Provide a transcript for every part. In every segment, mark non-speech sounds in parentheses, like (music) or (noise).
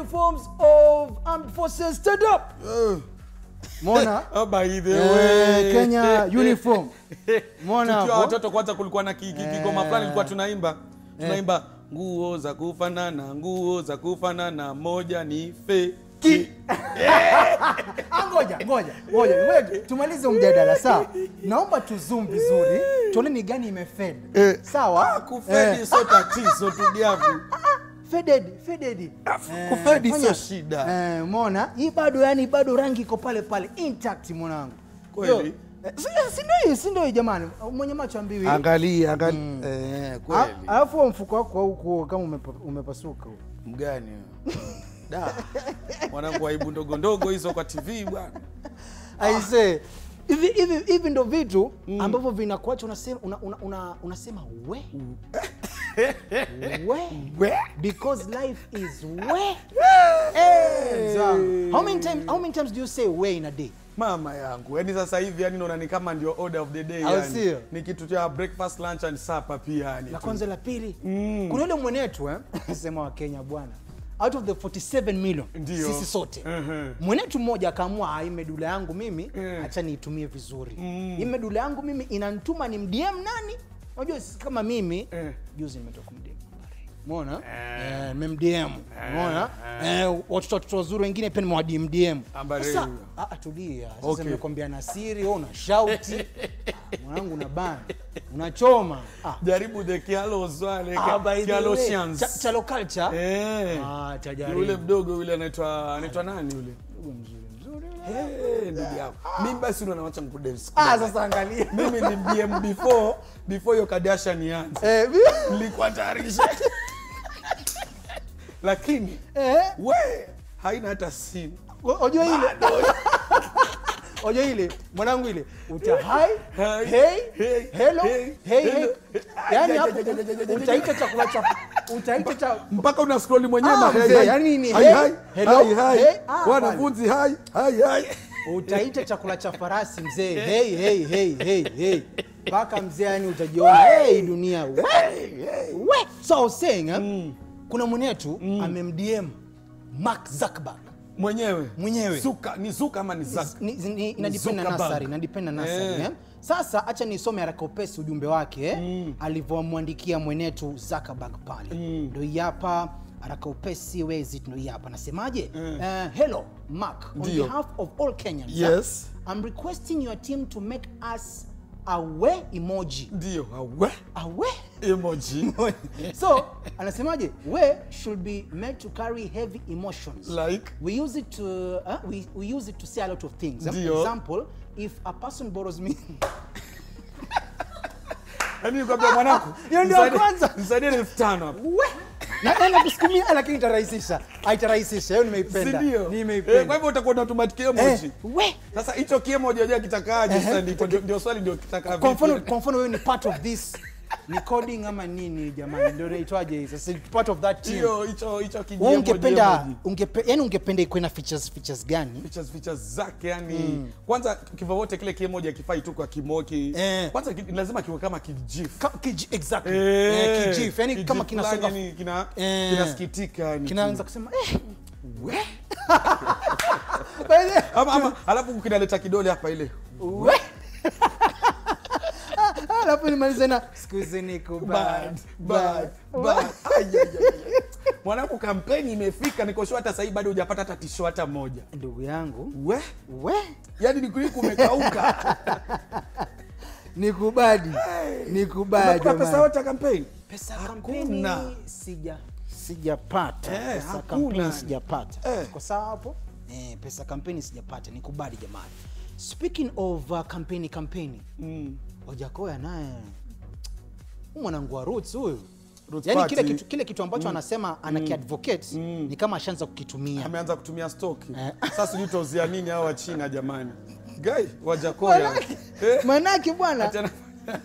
uniforms of armed forces stand up. Mona? (laughs) Oh, by the Eh, way. Kenya uniform. Mona Tukiwa watoto kwanza kulikuwa na ki- ki- kigoma fulani ilikuwa tunaimba. Tunaimba nguo za kufanana nguo za kufanana moja ni feki Ki. (laughs) ngoja ngoja ngoja ngoja tumalize mjadala sawa? Naomba tuzoom vizuri tuone ni gani imefed. Sawa? Kufedi Eh, sio tatizo tudiavu faded faded Eh, kufedi sio shida. eh umeona? Hii bado yani bado rangi iko pale pale intact mwanangu. Kweli? Yo, eh, si- ndio jamani? Mwenye macho ambiwi. Angalia angalia. Eh, kweli. alafu mfuko wako huko kama umepa- umepasuka huko mgani huyo? da. Mwanangu aibu ndogo ndogo hizo kwa tv bwana. Aise hivi hivi hivi ndo vitu ambavyo vinakuacha unasema una, una, una, unasema we we because life is we hey, mzangu. how many times how many times do you say we in a day mama yangu yani sasa hivi yani naona ni kama ndio order of the day I'll yani. sio? ni kitu cha breakfast lunch and supper pia yani la kwanza la pili Mm. kuna yule mwenetu eh? (laughs) sema wa kenya bwana out of the 47 million Ndiyo. sisi sote Mhm. mwenetu mmoja akaamua "Ah, hii medula yangu mimi Mm. acha niitumie vizuri Mm. hii medula yangu mimi inantuma ni mdm nani unajua sisi kama mimi Eh. juzi nimetoka kumdm Umeona? eh, memdm Umeona? eh, watoto watoto wazuri wengine pia nimewadmdm DM. sasa ah, tulia. Sasa Okay. nimekwambia na siri wewe una shauti. (laughs) Ah, mwanangu una bana unachoma. Ah. jaribu the Kialo wale Ah, by Cha local cha- chalo culture eh. Ah, tajaribu. yule mdogo yule anaitwa anaitwa nani yule? Mdogo mzuri. Eh, ndugu yako mimi basi ndo nawacha mkudance ah sasa angalia. Mimi ni BM before before hiyo Kardashian ianze. Eh nilikuwa tayarisha lakini eh? we haina hata simu. Ojua ile? (laughs) Unajua ile? Mwanangu ile. Uta hai hey hey, hello hey, hey hey. Yani hapo utaita chakula cha utaita cha mpaka una scroll mwenyewe Ah, hey, yani ni hey, hi, hello, hai ah, wanafunzi hai hai hai. Utaita chakula cha farasi mzee. (laughs) Hey hey hey hey hey. Mpaka mzee yani utajiona hey. dunia. We, we. so saying mm. kuna mwenetu amemdm Mark Zuckerberg. Mwenyewe. Mwenyewe. zuka ni zuka ama ni zuka Ni- ni- inadepend na Zuckerberg. nasari inadepend na nasari Eh. Eh. sasa acha nisome haraka upesi ujumbe wake mm. alivyomwandikia mwenetu Zuckerberg pale mm. ndio hapa haraka upesi wezi ndo hii hapa nasemaje mm. uh, hello mark on Dio. behalf of all kenyans Yes. i'm requesting your team to make us a we emoji ndio awe a we emoji (laughs) so anasemaje we should be made to carry heavy emotions like we use it to uh, we, we use it to say a lot of things For Ndio. example if a person borrows me. Yani nikwambia mwanangu? (laughs) Hiyo ndio kwanza. msaidie elfu tano naenda kusukumia lakini itarahisisha. Haitarahisisha. Hiyo si nimeipenda. Ndio Eh, nimeipenda kwa hivyo utakuwa eh, we. Sasa hicho kiemoji unajua kitakaje sasa ndio- ndio swali ndio kitakaje kwa mfano kwa mfano wewe ni part of this ni coding ama nini jamani? Ndio naitwaje hii sasa part of that team. Hiyo hicho hicho Wewe ungependa ungependa ungepe, yani ungependa ikuwe na features features gani? Features features zake yani mm. kwanza kivyovyote kile kimoja kifai tu kwa kimoki. Eh. kwanza ki- lazima kiwe kama kijif. Ka- kij, exactly. Eh, eh, kijif yani kijif kama kinasonga yani kina Eh. kinasikitika yani. Kinaanza kusema eh We. (laughs) ama ama alafu kinaleta kidole hapa ile we (laughs) alafu nimalize na ai. mwanangu kampeni imefika nikoshua hata sahii bado hujapata hata tisho hata moja. Ndugu yangu. We? We? Yani nikuliku umekauka (laughs) nikubadi nikubadi pesa yote kampeni? Pesa kampeni sija sijapata. Eh, pesa kampeni sijapata. Eh. kwa sawa hapo? Eh, pesa kampeni sijapata. Nikubali jamani. Speaking of uh, kampeni kampeni. Mm. Wajakoya naye. Mwanangu wa roots huyu. Yani kile kitu, kile kitu ambacho anasema anakiadvocate ni kama ashaanza kukitumia. Ameanza kutumia stoki. Eh. sasa sijui nini hao wa china jamani. Gai wajakoya Eh, manake bwana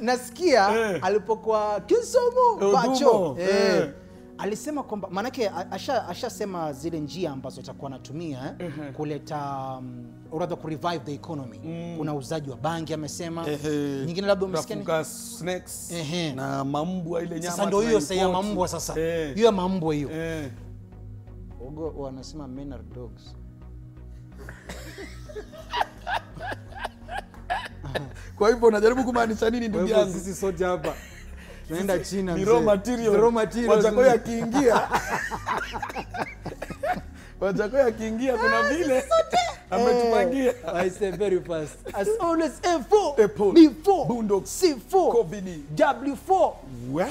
nasikia Eh. alipokuwa Kisumu Udumo, Pacho. Eh, eh. Alisema kwamba maanake ashasema asha- zile njia ambazo atakuwa anatumia eh, kuleta um, or rather kurevive the economy. Mm. kuna uzaji wa bangi amesema. Ehe. nyingine labda umesikia snacks snakes na mambwa ile nyama sasa ndo hiyo sasa ya mambwa sasa. Hiyo ya mambwa hiyo. Eh. Ogo wanasema men are dogs. Kwa hivyo unajaribu kumaanisha nini ndugu yangu? sisi sote hapa tunaenda china ni raw material. Raw material. Akiingia (laughs) akiingia kuna vile (laughs) ametupangia Eh, I say very fast. As (laughs) always, A4, Apple, B4, Boondocks, C4, COVID. W4, We?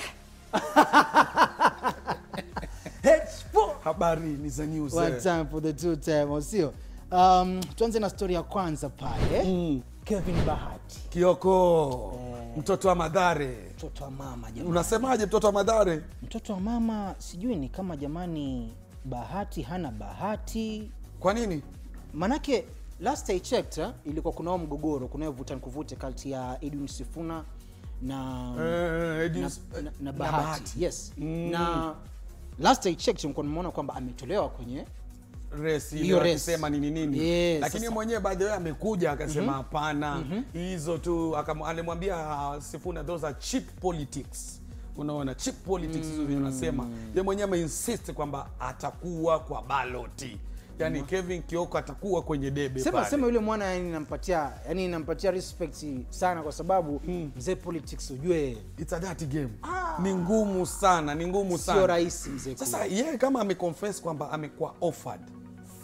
H4. habari ni za news One eh. time for the two time, sio? Um, tuanze na story ya kwanza pale. Mm. Kevin Bahati, kioko mtoto wa madhare mtoto wa mama jamani. unasemaje mtoto wa madhare Mtoto wa mama sijui ni kama jamani Bahati hana bahati. kwa nini Manake last I checked eh, ilikuwa kunao mgogoro, kunayo vuta nikuvute kati ya Edwin Sifuna na Eh, Edwin- na, na, na na bahati. Bahati. yes Mm. na last I checked nilikuwa nimeona kwamba ametolewa kwenye akisema nini nini Yes, lakini yeye mwenyewe by the way amekuja akasema hapana mm -hmm. hizo tu alimwambia uh, Sifuna those are cheap politics unaona cheap politics hizo mm. unasema ye mwenyewe ameinsist kwamba atakuwa kwa baloti yani mm. Kevin Kioko atakuwa kwenye debe sema pale. sema yule mwana yani nampatia yani nampatia respect sana kwa sababu mzee politics ujue It's a dirty game Ah. ni ngumu sana ni ngumu sana. sio rahisi mzee sasa yeye kama ameconfess kwamba amekuwa offered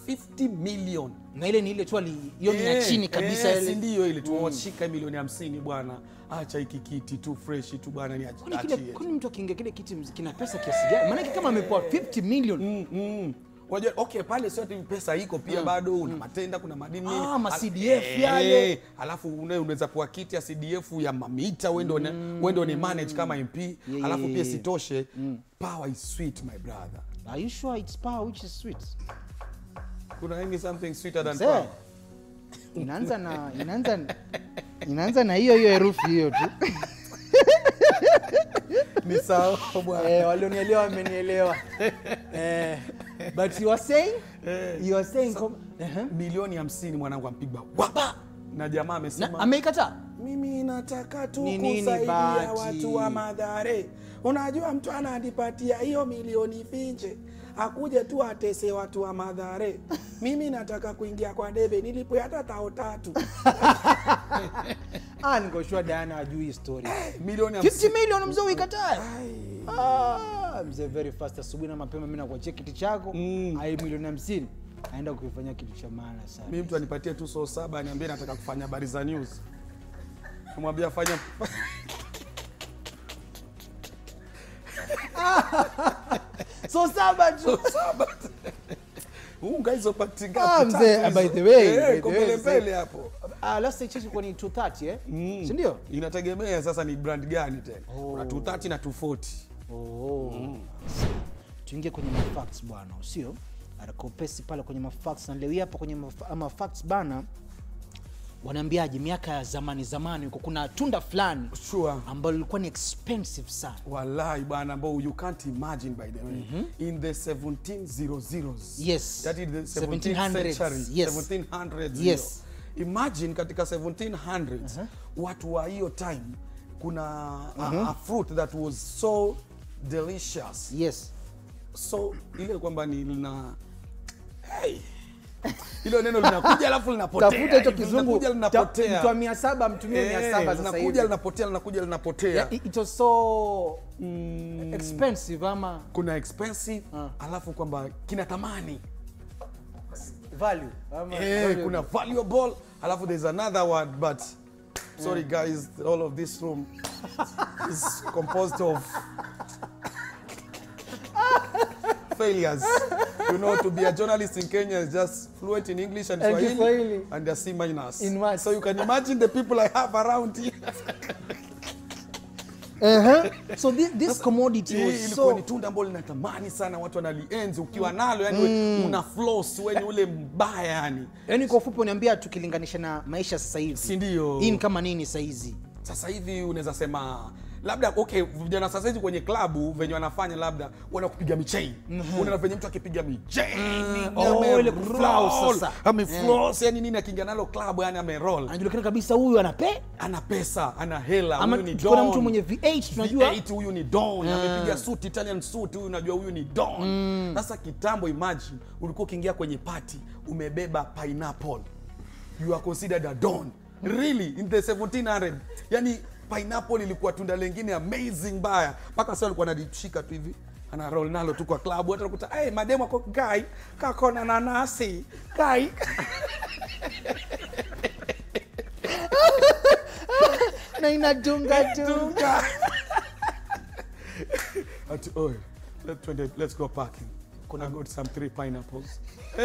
50 million. Na ile ni ile tu hiyo ni ya Eh, chini kabisa eh, ile. ndio ile tuwashika milioni hamsini bwana. Acha hiki kiti tu fresh tu bwana ni achie kile- kwani mtu akiingia kile kiti kina pesa kiasi gani? Maana kama amepoa 50 million. Mm, mm. Wajua, okay pale sio ati pesa iko pia bado una matenda kuna madini. Ah, ma CDF eh, yale. alafu une- unaweza kuwa kiti ya CDF ya mamita wendo mm. wendo ni manage kama MP Yeah, alafu pia sitoshe sitoshe power is sweet my brother. Are you sure it's power which is sweet kuna nini something sweeter than power inaanza na inaanza inaanza na hiyo hiyo herufi hiyo tu. (laughs) Ni sawa bwana. Eh, walionielewa wamenielewa. Eh, but you are saying Eh. you are saying kom- uh-huh. milioni hamsini mwanangu ampigwa wapa! Na jamaa na amesema ameikataa mimi nataka tu kusaidia watu wa Madhare. Unajua mtu anadipatia hiyo milioni finje akuje tu atese watu wa Madhare. Mimi nataka kuingia kwa debe nilipo hata tao tatu. (laughs) Ah, nikoshua Diana ajui story. Milioni 50 milioni mzee uikatae Ah, mzee very fast. Asubuhi na mapema mimi nakuachia kiti chako. Mm. ai milioni hamsini. Aenda kuifanya kitu cha maana sana. Mimi mtu anipatie tu so saba aniambie nataka kufanya habari za news. Kumwambia fanya (laughs) so saba tu so saba. (laughs) Pakti ngapi? Ah, mzee, by the way, Eh, kwa mbele mbele hapo. Ah, last checked ilikuwa ni 230 eh Mm. si ndio Inategemea sasa ni brand gani tena. Kuna Oh. 230 na 240. oh tuingie kwenye mafacts bwana usio arakopesi pale kwenye mafacts na leo hapa kwenye maf- mafacts bana wanaambiaje miaka ya zamani zamani huko kuna tunda fulani Sure. ambalo lilikuwa ni expensive sana Wallahi bwana ambao you can't imagine by the way. mm -hmm. In the 1700s. Yes. That is the 17th 1700s, century. yes. 1700s. Yes. Imagine katika 1700s uh -huh. watu wa hiyo time kuna a, a fruit that was so delicious. yes So ile kwamba ni lina hey. Hilo neno linakuja alafu linapotea. tafuta hicho kizungu linakuja linapotea. mtu wa mia saba mtumie mia Eh, saba sasa linakuja hivi linapotea linakuja linapotea. It was so expensive ama kuna expensive uh, alafu kwamba kina thamani value ama eh, value. kuna valuable alafu there's another word but sorry guys all of this room is composed of (laughs) failures you know to be a journalist in kenya is just fluent in english and And swahili, Kiswahili. and they're c minus In what? so you can imagine the people i have around here uh-huh. so this, this commodity was so ni tunda ambalo linatamani sana watu wanalienzi ukiwa nalo yani mm. una floss wewe ni ule mbaya yani yani kwa ufupi uniambia tukilinganisha na maisha sasa hivi Si ndio? hii kama nini sasa hizi sasa hivi unaweza sema labda okay vijana sasa hizi kwenye klabu venye wanafanya labda wana kupiga michei unaona venye mtu akipiga michei. Oh, ile kuflow sasa. amefloss yani nini akiingia nalo klabu yani ameroll anajulikana kabisa huyu anape ana pesa ana hela huyu ni don. Kuna mtu mwenye v8 tunajua? V8 huyu ni don. Amepiga suit italian suit huyu unajua huyu ni don. Sasa kitambo imagine ulikuwa ukiingia kwenye party umebeba pineapple. You are considered a don. Really in the 1700 yani pineapple ilikuwa tunda lengine amazing baya, mpaka sasa alikuwa analishika tu hivi ana roll nalo tu kwa klabu hata nakuta hey, mademu ako gai kakona nanasi gai (laughs) na inadunga Dunga. (laughs) Ati, "Oi, let- let's go parking. I got some three pineapples. (laughs)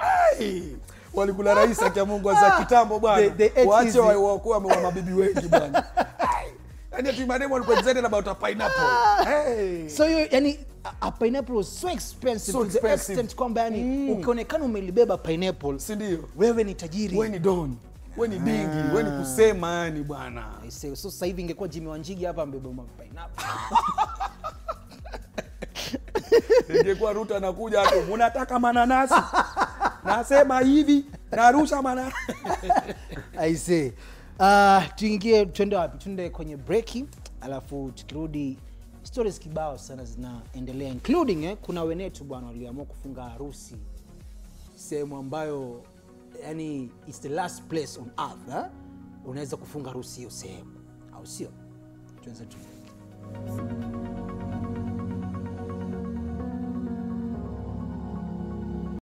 Ai, walikula rais akia Mungu za kitambo bwana. Waache wa- wakuwa wamewa mabibi wengi bwana. (laughs) Yani ati mademu walikuwa excited about a pineapple. Hey. so you yani a, pineapple was so expensive So to the extent kwamba yani ukionekana umelibeba pineapple Si ndio? wewe ni tajiri Wewe ni don. Wewe ni dingi, wewe ni kusema yani bwana. I say, so sasa hivi ingekuwa Jimmy Wanjigi hapa ambeba pineapple (laughs) ingekuwa Ruto anakuja hapo, unataka mananasi? (laughs) Nasema hivi, narusha mana aise. (laughs) Uh, tuingie twende wapi? tuende kwenye breki, alafu tukirudi stories kibao sana zinaendelea including eh, kuna wenetu bwana waliamua kufunga harusi sehemu ambayo yani it's the last place on earth eh? Unaweza kufunga harusi hiyo sehemu, au sio? Tuanze tu.